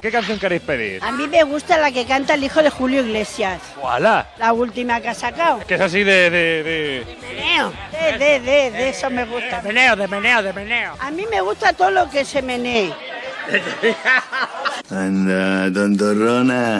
¿Qué canción queréis pedir? A mí me gusta la que canta el hijo de Julio Iglesias. ¡Wala! La última que ha sacado. Que es así de... de, de... Meneo. De, de, de, de eso me gusta. meneo, de meneo, de meneo. A mí me gusta todo lo que se menee. Anda, tontorrona.